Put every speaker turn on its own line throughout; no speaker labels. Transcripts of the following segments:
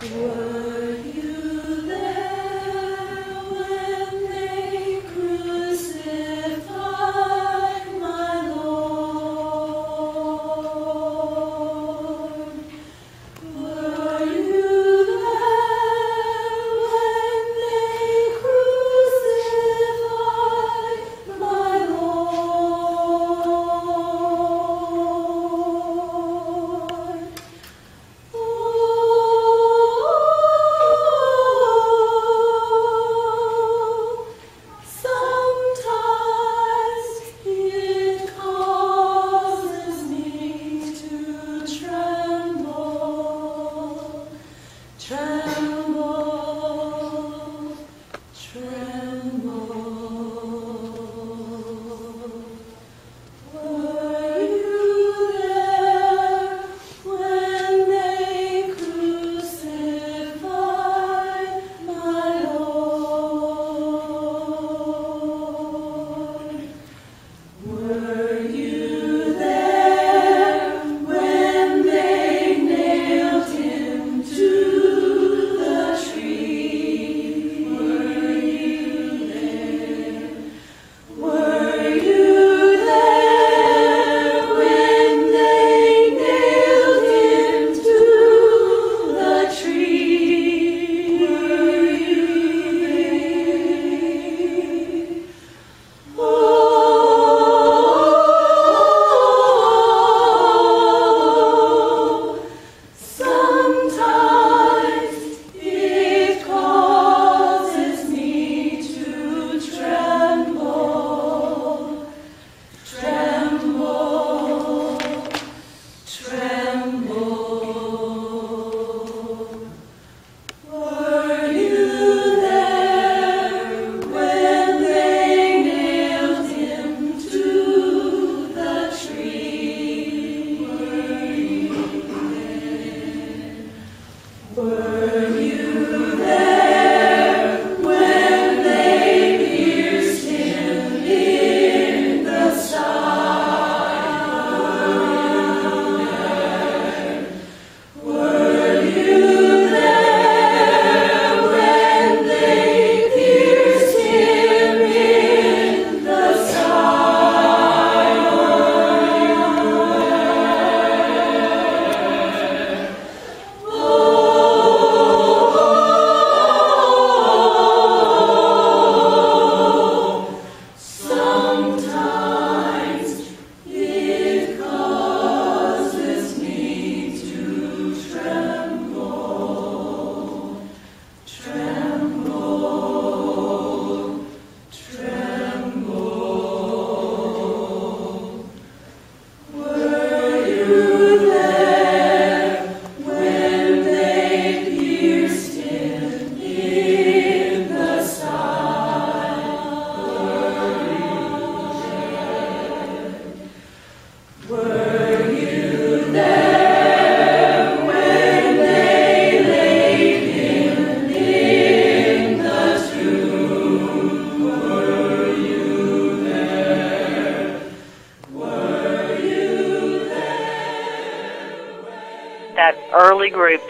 early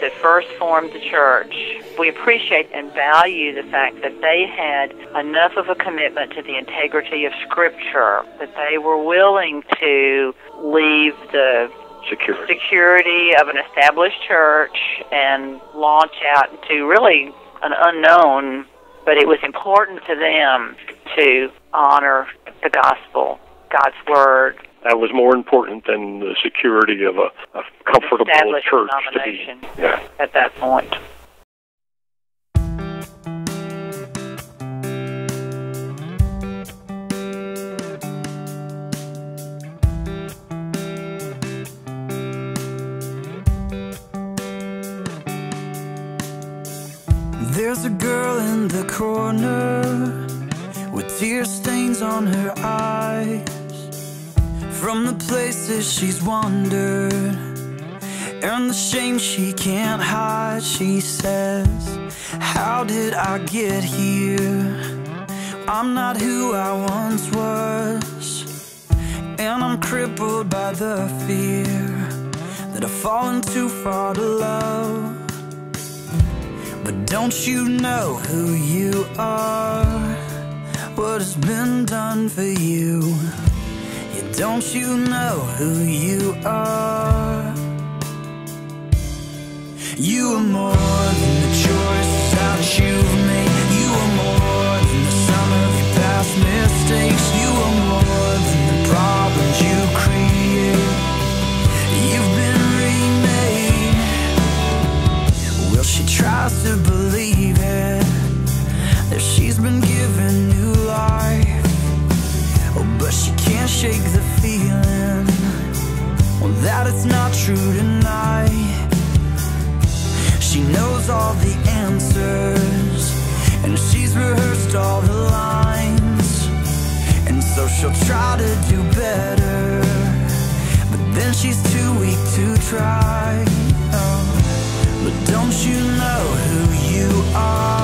that first formed the church, we appreciate and value the fact that they had enough of a commitment to the integrity of Scripture that they were willing to leave the
security,
security of an established church and launch out into really an unknown, but it was important to them to honor the gospel, God's word,
that was more important than the security of a, a comfortable church to be
yeah. at that point.
There's a girl in the corner with tear stains on her eyes from the places she's wandered And the shame she can't hide She says, how did I get here? I'm not who I once was And I'm crippled by the fear That I've fallen too far to love But
Don't you know who you are? What has been done for you? Don't you know who you are? You are more than the choices that you've made. You are more than the sum of your past mistakes. You are more than the problems you create. You've been remade. Well, she tries to believe she'll try to do better, but then she's too weak to try. Oh, but don't you know who you are?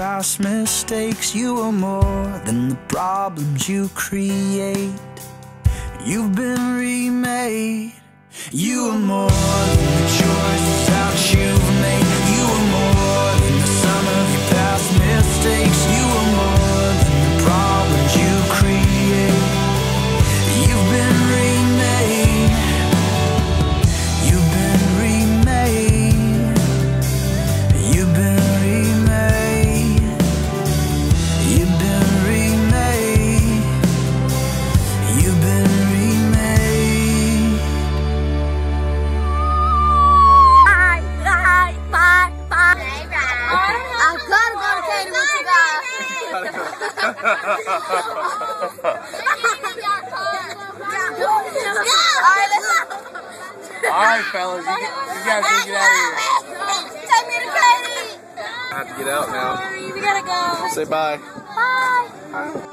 Past mistakes. You are more than the problems you create. You've been remade. You are more than the choices that you've made.
All right, fellas, you, you guys can get out of here.
Take me to Katie.
I have to get out now.
Sorry, we gotta go.
Say bye.
Bye.
I